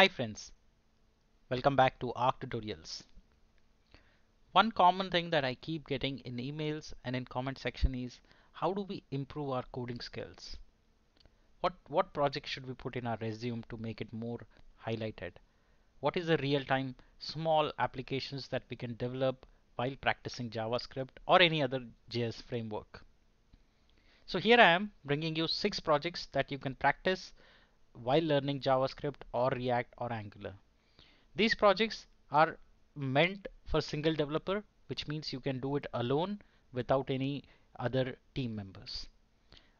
Hi friends, welcome back to ARC Tutorials. One common thing that I keep getting in emails and in comment section is how do we improve our coding skills? What, what project should we put in our resume to make it more highlighted? What is the real-time small applications that we can develop while practicing JavaScript or any other JS framework? So here I am bringing you six projects that you can practice while learning JavaScript or React or Angular. These projects are meant for single developer, which means you can do it alone without any other team members.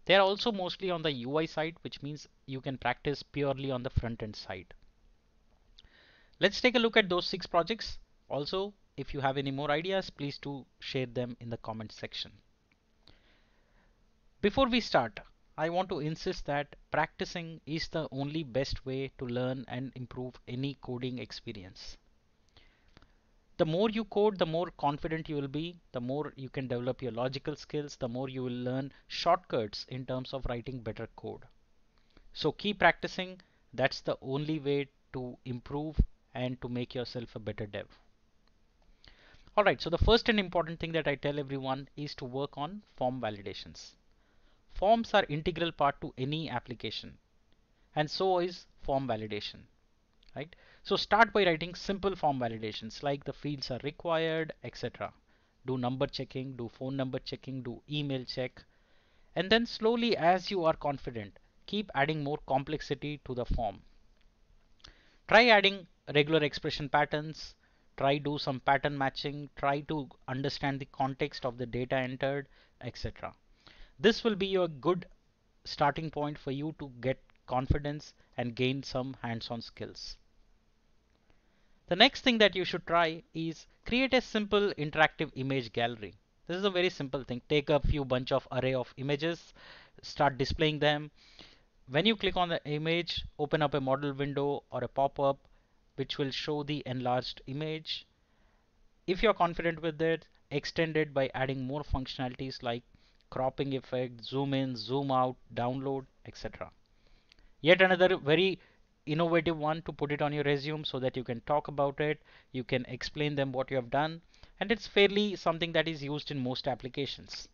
They are also mostly on the UI side, which means you can practice purely on the front end side. Let's take a look at those six projects. Also, if you have any more ideas, please do share them in the comment section. Before we start, I want to insist that practicing is the only best way to learn and improve any coding experience. The more you code, the more confident you will be, the more you can develop your logical skills, the more you will learn shortcuts in terms of writing better code. So keep practicing. That's the only way to improve and to make yourself a better dev. Alright, so the first and important thing that I tell everyone is to work on form validations. Forms are integral part to any application and so is form validation right? So start by writing simple form validations like the fields are required etc do number checking do phone number checking do email check. And then slowly as you are confident keep adding more complexity to the form. Try adding regular expression patterns. Try do some pattern matching. Try to understand the context of the data entered etc this will be your good starting point for you to get confidence and gain some hands-on skills. The next thing that you should try is create a simple interactive image gallery. This is a very simple thing. Take a few bunch of array of images, start displaying them. When you click on the image, open up a modal window or a pop-up which will show the enlarged image. If you're confident with it, extend it by adding more functionalities like cropping effect, zoom in, zoom out, download, etc. Yet another very innovative one to put it on your resume so that you can talk about it, you can explain them what you have done, and it's fairly something that is used in most applications.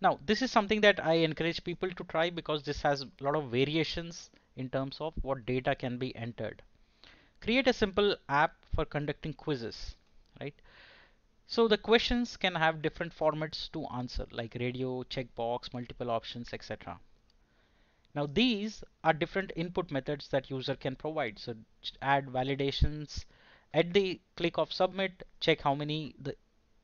Now, this is something that I encourage people to try because this has a lot of variations in terms of what data can be entered. Create a simple app for conducting quizzes, right? So the questions can have different formats to answer like radio, checkbox, multiple options, etc. Now these are different input methods that user can provide. So add validations at the click of submit, check how many the,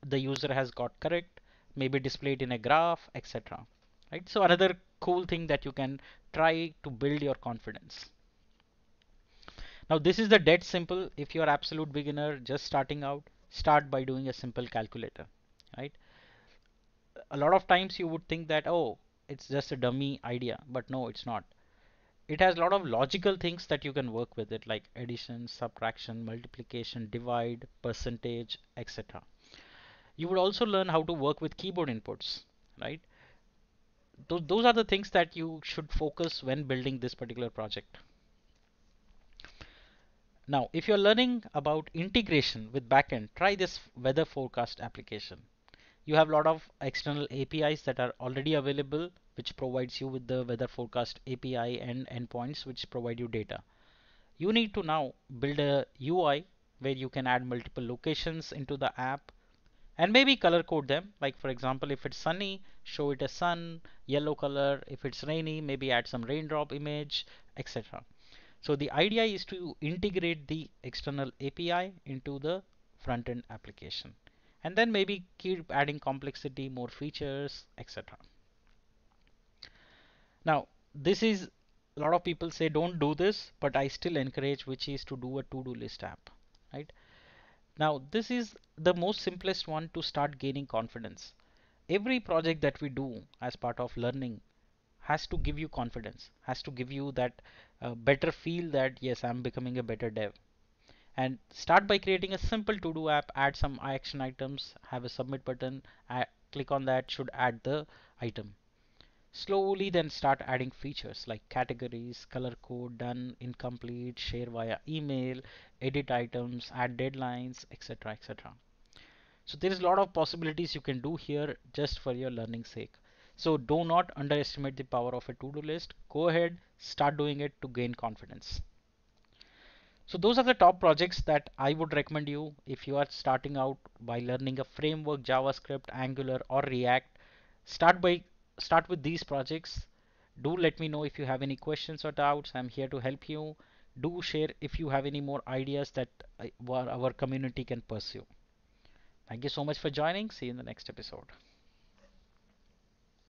the user has got correct, maybe display it in a graph, etc. Right. So another cool thing that you can try to build your confidence. Now this is the dead simple if you are absolute beginner just starting out start by doing a simple calculator right? A lot of times you would think that oh it's just a dummy idea but no it's not. It has a lot of logical things that you can work with it like addition subtraction multiplication divide percentage etc you would also learn how to work with keyboard inputs right? Those, those are the things that you should focus when building this particular project now, if you're learning about integration with backend, try this weather forecast application. You have a lot of external APIs that are already available, which provides you with the weather forecast API and endpoints, which provide you data. You need to now build a UI where you can add multiple locations into the app and maybe color code them. Like for example, if it's sunny, show it a sun, yellow color. If it's rainy, maybe add some raindrop image, etc. So the idea is to integrate the external API into the front-end application and then maybe keep adding complexity, more features, etc. Now this is a lot of people say don't do this, but I still encourage which is to do a to-do list app, right? Now this is the most simplest one to start gaining confidence. Every project that we do as part of learning has to give you confidence, has to give you that uh, better feel that yes, I'm becoming a better dev. And start by creating a simple to-do app, add some action items, have a submit button, add, click on that should add the item. Slowly then start adding features like categories, color code, done, incomplete, share via email, edit items, add deadlines, etc. etc. So there is a lot of possibilities you can do here just for your learning sake. So do not underestimate the power of a to-do list. Go ahead, start doing it to gain confidence. So those are the top projects that I would recommend you if you are starting out by learning a framework, JavaScript, Angular or React. Start by start with these projects. Do let me know if you have any questions or doubts. I'm here to help you. Do share if you have any more ideas that uh, our community can pursue. Thank you so much for joining. See you in the next episode.